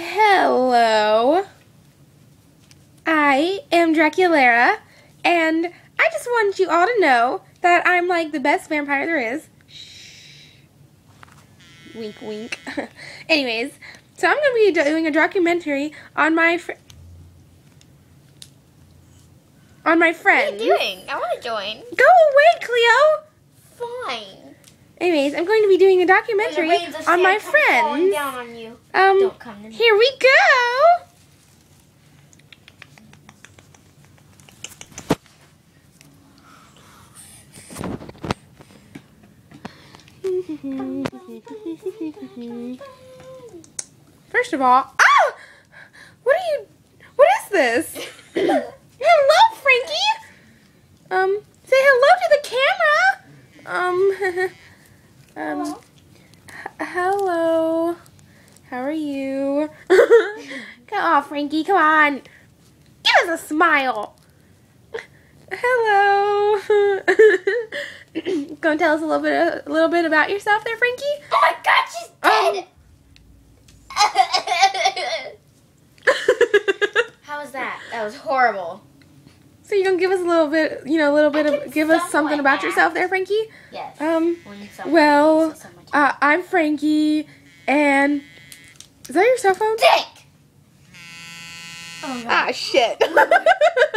Hello. I am Draculaura, and I just want you all to know that I'm like the best vampire there is. Shh. Wink, wink. Anyways, so I'm going to be doing a documentary on my on my friend. What are you doing? I want to join. Go away, Cleo. Fine. Anyways, I'm going to be doing a documentary on my sand come falling friends. on you. Um, Don't come here we go. First of all, ah! What are you? What is this? hello, Frankie. Um, say hello to the camera. Um, um, Hello. hello. How are you? come on, Frankie. Come on. Give us a smile. Hello. Gonna tell us a little bit, a little bit about yourself, there, Frankie. Oh my god, she's dead! How was that? That was horrible. So you gonna give us a little bit, you know, a little bit of, give us something about act. yourself, there, Frankie. Yes. Um, well, says so much- uh, I'm Frankie, and is that your cell phone? Dick! Oh my god. Ah, shit.